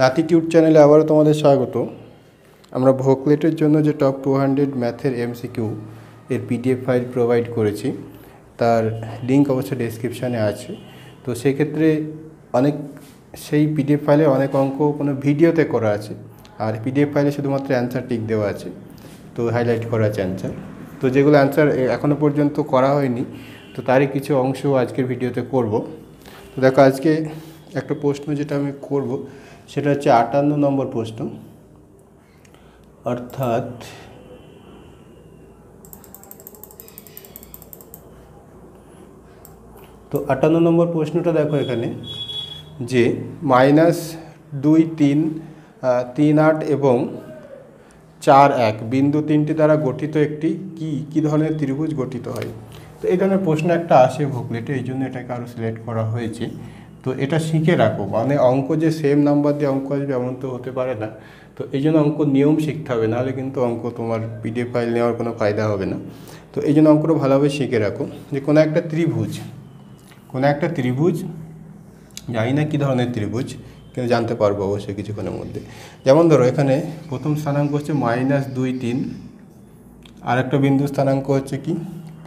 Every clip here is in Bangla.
নাতি টিউব চ্যানেলে আবারও তোমাদের স্বাগত। আমরা ভোকলেটের জন্য যে টপ টু হান্ড্রেড ম্যাথের এমসিকিউ এর পিডিএফ ফাইল প্রোভাইড করেছি, তার লিঙ্ক অবশ্যই ডেসক্রিপশানে আছে। তো সেক্ষেত্রে অনেক, সেই পিডিএফ ফাইলে অনেক অঙ্ক কোনো ভিডিওতে করা আছে, আর পিডিএফ ফাইলে শুধুমাত্র অ্যান্সার টিক দেওয়া আছে, তো হাইলাইট করা আছে অ্যান্সার। তো যেগুলো অ্যান্সার এখনও পর্যন্ত করা হয়নি, তো তারই কিছু অংশ আজকের ভিডিওতে করব। তো দেখো আজকে একটা প্রশ্ন যেটা আমি করব সেটা হচ্ছে আটান্ন নম্বর প্রশ্ন। অর্থাৎ তো আটান্ন নম্বর প্রশ্নটা দেখো এখানে যে মাইনাস দুই তিন তিন আট এবং চার এক, বিন্দু তিনটি দ্বারা গঠিত একটি কি কি ধরনের ত্রিভুজ গঠিত হয়? তো ধরনের প্রশ্ন একটা আসে ভুকলেটে এই জন্য এটাকে আরও সিলেক্ট করা হয়েছে। তো এটা শিখে রাখো। মানে অঙ্ক যে সেম নাম্বার দিয়ে অঙ্ক আসবে এমন তো হতে পারে না। তো এই জন্য অঙ্ক নিয়ম শিখতে হবে, নাহলে কিন্তু অঙ্ক তোমার পিডিএফ ফাইল নেওয়ার কোনো ফায়দা হবে না। তো এই জন্য অঙ্কটা ভালোভাবে শিখে রাখো। যে কোনো একটা ত্রিভুজ, কোনো একটা ত্রিভুজ, জানি না কী ধরনের ত্রিভুজ, কিন্তু জানতে পারব অবশ্যই কিছুক্ষণের মধ্যে। যেমন ধরো এখানে প্রথম স্থানাঙ্ক হচ্ছে মাইনাস দুই তিন আর একটা বিন্দু স্থানাঙ্ক হচ্ছে কি?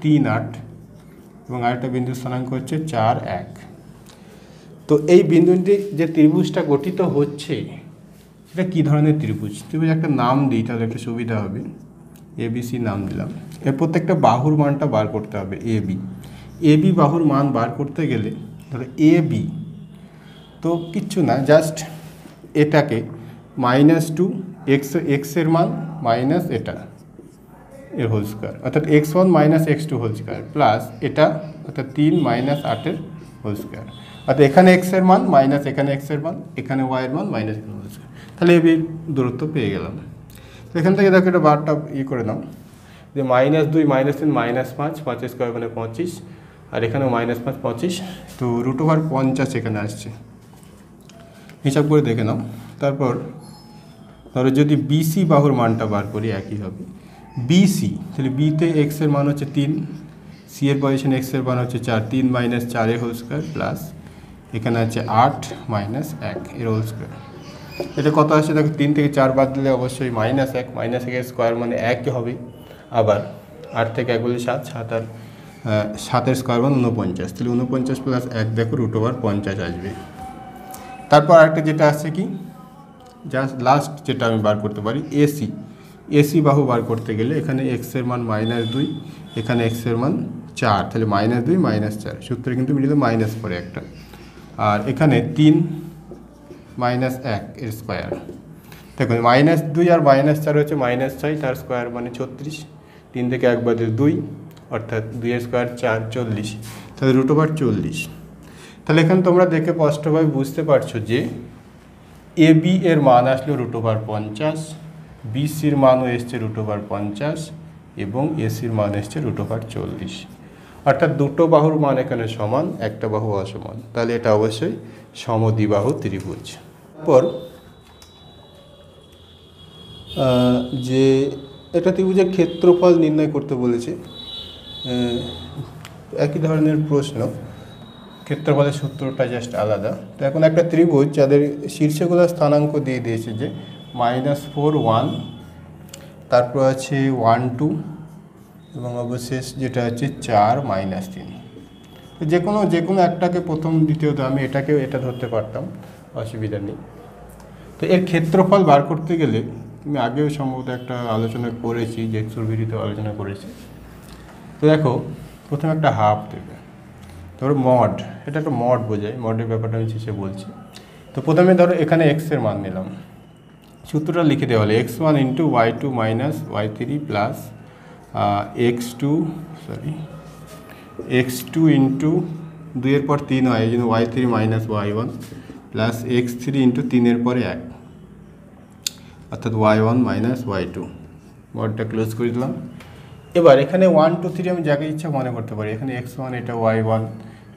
তিন আট, এবং আরেকটা বিন্দু স্থানাঙ্ক হচ্ছে চার এক। তো এই বিন্দুটি যে ত্রিভুজটা গঠিত হচ্ছে সেটা কী ধরনের ত্রিভুজ? ত্রিভুজ একটা নাম দিই, তাহলে একটু সুবিধা হবে। এবিসি নাম দিলাম। এর প্রত্যেকটা বাহুর মানটা বার করতে হবে এ বি এ বি বাহুর মান বার করতে গেলে ধরো এ বি তো কিচ্ছু না, জাস্ট এটাকে মাইনাস টু এক্স এক্সের মান মাইনাস এটা এর হোল স্কোয়ার অর্থাৎ x one minus x two whole square plus এটা, অর্থাৎ তিন মাইনাস আটের হোল স্কোয়ার অর্থাৎ এখানে এক্সের মান মাইনাস এখানে এক্সের মান, এখানে ওয়াইয়ের মান মাইনাস এখানে তাহলে এবির দূরত্ব পেয়ে গেলাম। তো এখান থেকে দেখো এটা বারটা ই করে নাও। যে মাইনাস দুই মাইনাস তিন মাইনাস পাঁচ পাঁচের স্কোয়ার মানে পঁচিশ। আর এখানেও মাইনাস পাঁচ, পঁচিশ। তো রুট ওভার পঞ্চাশ এখানে আসছে। হিসাব করে দেখে নাও। তারপর ধরো যদি বিসি বাহুর মানটা বার করি, একই হবে। বিসি তাহলে বিতে এক্সের মান হচ্ছে তিন সি এর পজিশন এক্সের মান হচ্ছে চার, তিন মাইনাস চারে হোল স্কোয়ার প্লাস এখানে আছে আট মাইনাস এক এর হোল স্কোয়ার এটা কত আসছে? দেখো, তিন থেকে চার বাদ দিলে অবশ্যই মাইনাস এক মাইনাস একের স্কোয়ার মানে একই হবে। আবার আট থেকে এক বলে সাত সাত আর সাতের স্কোয়ার মানে উনপঞ্চাশ তাহলে উনপঞ্চাশ প্লাস এক দেখো রুট ওভার পঞ্চাশ আসবে। তারপর আরেকটা যেটা আসছে কি? জাস্ট লাস্ট যেটা আমি বার করতে পারি এসি এসি বাহু বার করতে গেলে এখানে এক্সের মান মাইনাস দুই, এখানে এক্সের মান চার। তাহলে মাইনাস দুই মাইনাস চার। সূত্রে কিন্তু মিডিলে মাইনাস পরে একটা। আর এখানে তিন মাইনাস এক এর স্কোয়ার দেখুন মাইনাস দুই আর মাইনাস চার হচ্ছে মাইনাস ছয়, তার স্কোয়ার মানে ছত্রিশ। তিন থেকে এক বাদে দুই, অর্থাৎ দুইয়ের স্কোয়ার চার, চল্লিশ। তাহলে রুট ওভার চল্লিশ। তাহলে এখানে তোমরা দেখে স্পষ্টভাবে বুঝতে পারছ যে এ বি এর মান আসলো রুট ওভার পঞ্চাশ বিসির মানও এসছে রুট ওভার পঞ্চাশ, এবং এসির মান এসছে রুট ওভার চল্লিশ। অর্থাৎ দুটো বাহুর মান এখানে সমান, একটা বাহু অসমান। তাহলে এটা অবশ্যই সমদ্বিবাহু ত্রিভুজ। পর যে এটা ত্রিভুজের ক্ষেত্রফল নির্ণয় করতে বলেছে একই ধরনের প্রশ্ন। ক্ষেত্রফলের সূত্রটা জাস্ট আলাদা। তো এখন একটা ত্রিভুজ যাদের শীর্ষগুলো স্থানাঙ্ক দিয়ে দিয়েছে যে মাইনাস ফোর ওয়ান তারপর আছে ওয়ান টু এবং অবশেষ যেটা হচ্ছে চার মাইনাস তিন। যে কোনো যে কোনো একটাকে প্রথম, দ্বিতীয়ত আমি এটাকেও এটা ধরতে পারতাম, অসুবিধা নেই। তো এর ক্ষেত্রফল বার করতে গেলে আমি আগেও সম্ভবত একটা আলোচনা করেছি, যে ভিডিওতে আলোচনা করেছি। তো দেখো, প্রথমে একটা হাফ দেবে। ধরো মড এটা একটা মড বোঝায় মডের ব্যাপারটা আমি শেষে বলছি। তো প্রথমে ধরো এখানে এক্সের মান নিলাম। সূত্রটা লিখে দেওয়া হলো x one into y two minus y three plus x two sorry x two into দুইয়ের পর তিন হয়, এই জন্য y three minus y one plus x three into তিনের পরে এক। অর্থাৎ y one minus y two ওয়ার্ডটা ক্লোজ করে দিলাম। এবার এখানে ওয়ান টু থ্রি আমি যাকে ইচ্ছা মনে করতে পারি। এখানে এক্স ওয়ান এটা ওয়াই ওয়ান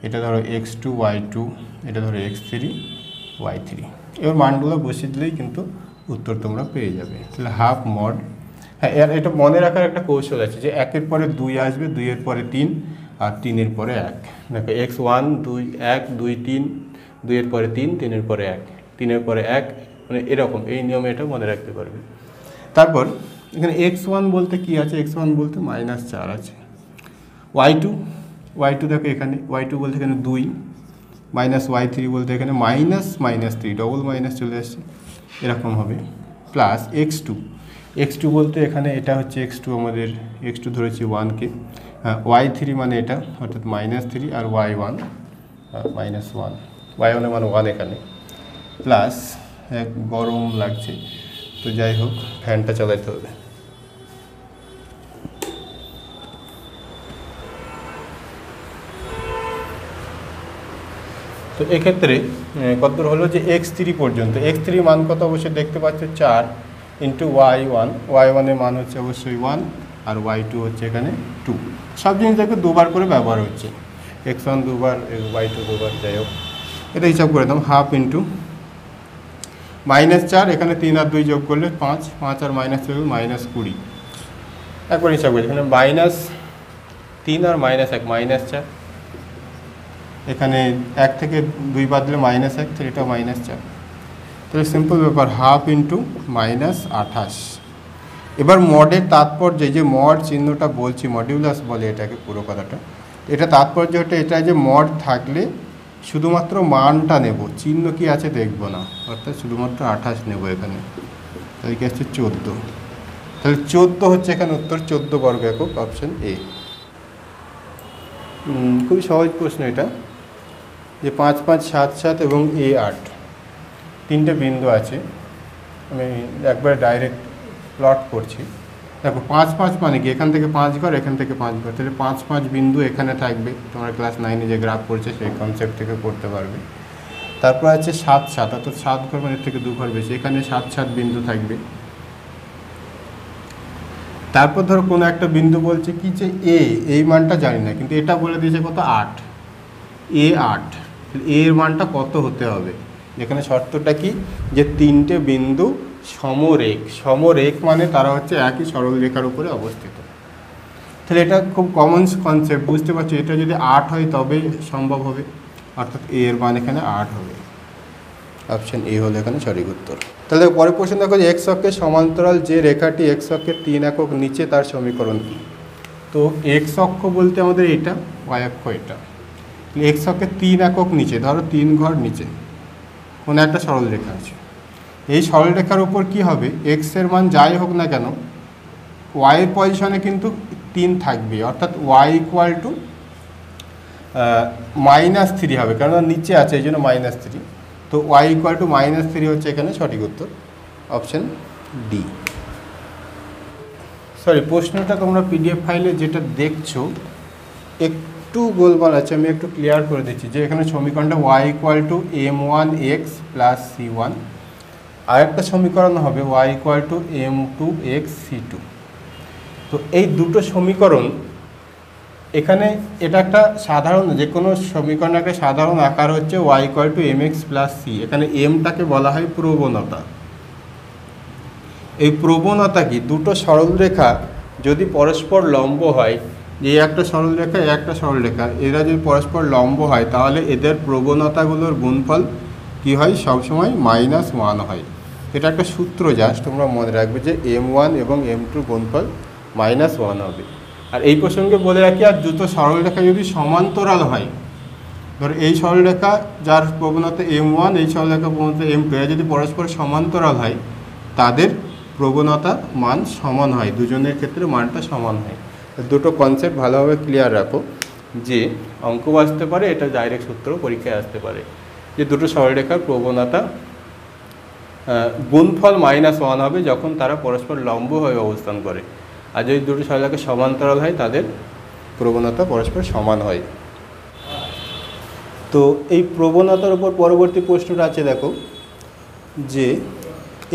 এটা ধরো এক্স টু ওয়াই টু এটা ধরো এক্স থ্রি ওয়াই থ্রি এবার মানগুলো বসিয়ে দিলেই কিন্তু উত্তর তোমরা পেয়ে যাবে। তাহলে হাফ মড হ্যাঁ এটা মনে রাখার একটা কৌশল আছে যে একের পরে দুই আসবে, দুইয়ের পরে তিন আর তিনের পরে এক। দেখো, এক্স ওয়ান, দুই, এক, দুই, তিন, দুইয়ের পরে তিন, তিনের পরে এক। তিনের পরে এক মানে এরকম, এই নিয়মে এটা মনে রাখতে পারবে। তারপর, এখানে এক্স ওয়ান বলতে কি আছে? এক্স ওয়ান বলতে মাইনাস চার আছে। ওয়াই টু ওয়াই টু দেখো এখানে, ওয়াই টু বলতে এখানে দুই, মাইনাস ওয়াই থ্রি বলতে এখানে minus minus three, double minus চলে আসছে। এরকম হবে, plus x two. X two বলতে এখানে এটা হচ্ছে এক্স টু আমাদের এক্স টু ধরেছি ওয়ানকে ওয়াই থ্রি মানে এটা, অর্থাৎ মাইনাস থ্রি আর y one minus one y ওয়ানের মানে ওয়ান এখানে। প্লাস এক গরম লাগছে। তো যাই হোক ফ্যানটা চালাতে হবে। তো এক্ষেত্রে কতদূর হলো যে এক্স থ্রি পর্যন্ত। এক্স থ্রি মান কত অবশ্যই দেখতে পাচ্ছ? চার। ইন্টু ওয়াই ওয়ান ওয়াই ওয়ানের মান হচ্ছে অবশ্যই ওয়ান আর ওয়াই টু হচ্ছে এখানে টু সব জিনিস দেখো দুবার করে ব্যবহার হচ্ছে। এক্স ওয়ান দুবার ওয়াই টু দুবার, যাই হোক। এটা হিসাব করে দাম হাফ ইন্টু মাইনাস চার, এখানে তিন আর দুই যোগ করলে পাঁচ পাঁচ আর মাইনাস মাইনাস কুড়ি। একবার হিসাব করি এখানে মাইনাস তিন আর মাইনাস এক মাইনাস চার। এখানে এক থেকে দুই বাদ দিলে মাইনাস এক এটা মাইনাস চার। তাহলে সিম্পল ব্যাপার হাফ ইন্টু মাইনাস আঠাশ। এবার মডের তাৎপর্য যে মড চিহ্নটা বলছি মডিউলাস বলে এটাকে পুরো কথাটা, এটা তাৎপর্য হচ্ছে এটা যে মড থাকলে শুধুমাত্র মানটা নেব, চিহ্ন কি আছে দেখব না, অর্থাৎ শুধুমাত্র আঠাশ নেব এখানে। তাহলে কি আসছে চোদ্দ। তাহলে চোদ্দ হচ্ছে এখানে উত্তর, চোদ্দ বর্গ একক অপশন এ খুবই সহজ প্রশ্ন এটা, যে পাঁচ পাঁচ সাত সাত এবং এ আট। তিনটে বিন্দু আছে। আমি একবারে ডাইরেক্ট প্লট করছি। দেখো, পাঁচ পাঁচ মানে কি? এখান থেকে পাঁচ ঘর, এখান থেকে পাঁচ ঘর। তাহলে পাঁচ পাঁচ বিন্দু এখানে থাকবে। তোমরা ক্লাস নাইনে যে গ্রাফ করছে, সেই কনসেপ্ট থেকে করতে পারবে। তারপর আছে সাত সাত, অর্থাৎ সাত ঘর মানে থেকে দু ঘর বেশি। এখানে সাত সাত বিন্দু থাকবে। তারপর ধরো কোনো একটা বিন্দু বলছে কি যে এ এই মানটা জানি না, কিন্তু এটা বলে দিয়েছে কত? আট। এ আট। এর মানটা কত হতে হবে? যেখানে শর্তটা কি? যে তিনটে বিন্দু সমরেখ। সমরেখ মানে তারা হচ্ছে একই সরল রেখার উপরে অবস্থিত। তাহলে এটা খুব কমন কনসেপ্ট বুঝতে পারছি? এটা যদি আট হয় তবেই সম্ভব হবে। অর্থাৎ এ এর মান এখানে আট হবে। অপশন এ হলো এখানে সঠিক উত্তর। তাহলে পরের প্রশ্ন দেখো যে এক্স অক্ষের সমান্তরাল যে রেখাটি এক্স অক্ষের তিন একক নিচে তার সমীকরণ কী? তো এক্স অক্ষ বলতে আমাদের এটা ওয়াই অক্ষ এটা। এক্স অক্ষের তিন একক নিচে, ধরো তিন ঘর নিচে। কোনো একটা সরল রেখা আছে। এই সরল রেখার উপর কি হবে? এক্সের মান যাই হোক না কেন ওয়াইয়ের পজিশনে কিন্তু তিন থাকবে। অর্থাৎ y equal to minus three হবে। কারণ নিচে আছে, এই জন্য মাইনাস থ্রি তো y equal to minus three হচ্ছে এখানে সঠিক উত্তর অপশন ডি সরি প্রশ্নটা তোমরা পিডিএফ ফাইলে যেটা দেখছ একটু গোলমাল আছে, আমি একটু ক্লিয়ার করে দিচ্ছি যে এখানে সমীকরণটা y equal to m one x plus c one আরেকটা সমীকরণ হবে y equal to m two x c two তো এই দুটো সমীকরণ, এখানে এটা একটা সাধারণ, যে কোনো সমীকরণের একটা সাধারণ আকার হচ্ছে y equal to m x plus c এখানে এমটাকে বলা হয় প্রবণতা। এই প্রবণতা কি? দুটো সরলরেখা যদি পরস্পর লম্ব হয় যে একটা সরলরেখা এ একটা সরলরেখা এরা যদি পরস্পর লম্ব হয়, তাহলে এদের প্রবণতাগুলোর গুণফল কি হয়? সবসময় মাইনাস ওয়ান হয়। এটা একটা সূত্র জাস্ট তোমরা মনে রাখবে যে এম ওয়ান এবং এম টু গুণফল মাইনাস ওয়ান হবে। আর এই প্রসঙ্গে বলে রাখি, আর দুটো সরলরেখা যদি সমান্তরাল হয়, ধর এই সরলরেখা যার প্রবণতা এম ওয়ান এই সরলরেখা প্রবণতা এম টু এরা যদি পরস্পর সমান্তরাল হয়, তাদের প্রবণতা মান সমান হয়। দুজনের ক্ষেত্রে মানটা সমান হয়। দুটো কনসেপ্ট ভালোভাবে ক্লিয়ার রাখো, যে অঙ্ক আসতে পারে, এটা ডাইরেক্ট সূত্র পরীক্ষায় আসতে পারে। যে দুটো সরলরেখার প্রবণতা গুণফল মাইনাস ওয়ান হবে যখন তারা পরস্পর লম্ব হয়ে অবস্থান করে। আর যদি দুটো সরলরেখা সমান্তরাল হয়, তাদের প্রবণতা পরস্পর সমান হয়। তো এই প্রবণতার উপর পরবর্তী প্রশ্নটা আছে, দেখো, যে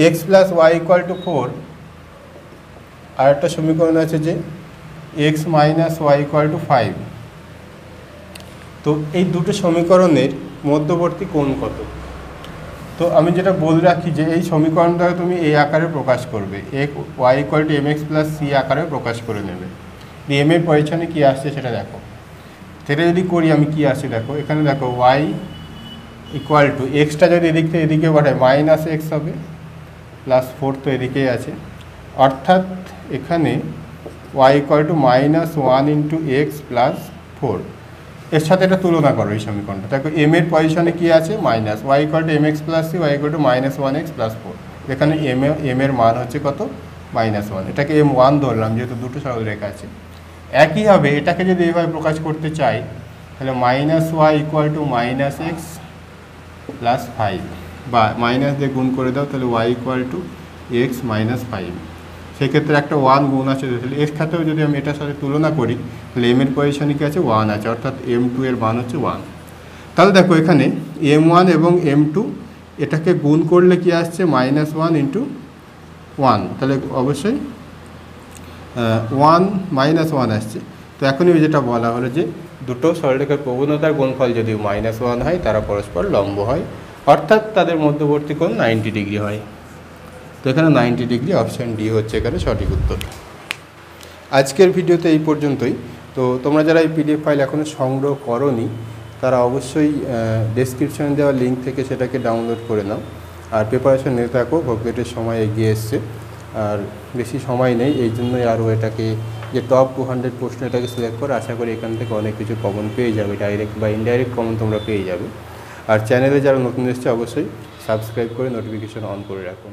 x plus y equal to four আর একটা সমীকরণ আছে যে x minus y equal to five তো এই দুটো সমীকরণের মধ্যবর্তী কোণ কত? তো আমি যেটা বলে রাখি যে এই সমীকরণটাকে তুমি এই আকারে প্রকাশ করবে। এক y equal to m x plus c আকারে প্রকাশ করে নেবে। এম এর পরিচ্ছনে কী আসছে সেটা দেখো। সেটা যদি করি আমি কী আসছে দেখো? এখানে দেখো ওয়াই ইকুয়াল টু এক্সটা যদি এদিক থেকে এদিকে পাঠায় মাইনাস এক্স হবে প্লাস ফোর তো এদিকেই আছে। অর্থাৎ এখানে y equal to minus one into x plus four এর সাথে এটা তুলনা করো এই সমীকরণটা। দেখো এম এর পজিশনে কি আছে? Minus y equal to m x plus c y equal to minus one x plus four এখানে এম এম এর মান হচ্ছে কত? মাইনাস ওয়ান এটাকে এম ওয়ান ধরলাম, যেহেতু দুটো সরল রেখা আছে। একইভাবে এটাকে যদি এইভাবে প্রকাশ করতে চাই, তাহলে minus y equal to minus x plus five বা মাইনাস দিয়ে গুণ করে দাও, তাহলে y equal to x minus five সেক্ষেত্রে একটা ওয়ান গুণ আছে। তাহলে এর ক্ষেত্রেও যদি আমি এটার সাথে তুলনা করি, তাহলে এম এর পজিশনে কি আছে? ওয়ান আছে, অর্থাৎ এম টু এর মান হচ্ছে ওয়ান তাহলে দেখো এখানে এম ওয়ান এবং এম টু এটাকে গুণ করলে কি আসছে? মাইনাস ওয়ান ইন্টু ওয়ান তাহলে অবশ্যই ওয়ান মাইনাস ওয়ান আসছে। তো এখনই যেটা বলা হলো যে দুটো সরলরেখার প্রবণতার গুণফল যদি মাইনাস ওয়ান হয়, তারা পরস্পর লম্ব হয়, অর্থাৎ তাদের মধ্যবর্তী কোণ নাইনটি ডিগ্রি হয়। তো এখানে নাইনটি ডিগ্রি অপশান ডি হচ্ছে এখানে সঠিক উত্তর। আজকের ভিডিওতে এই পর্যন্তই। তো তোমরা যারা এই পিডিএফ ফাইল এখনও সংগ্রহ করনি, তারা অবশ্যই ডেসক্রিপশনে দেওয়া লিঙ্ক থেকে সেটাকে ডাউনলোড করে নাও। আর প্রিপারেশন নিতে থাকো ভোগেটের সময় এগিয়ে এসছে। আর বেশি সময় নেই, এই জন্যই আরও এটাকে, যে টপ টু হান্ড্রেড প্রশ্ন এটাকে সিলেক্ট করে। আশা করি এখান থেকে অনেক কিছু কমন পেয়ে যাবে ডাইরেক্ট বা ইনডাইরেক্ট কমন তোমরা পেয়ে যাবে। আর চ্যানেলে যারা নতুন এসছে, অবশ্যই সাবস্ক্রাইব করে নোটিফিকেশন অন করে রাখো।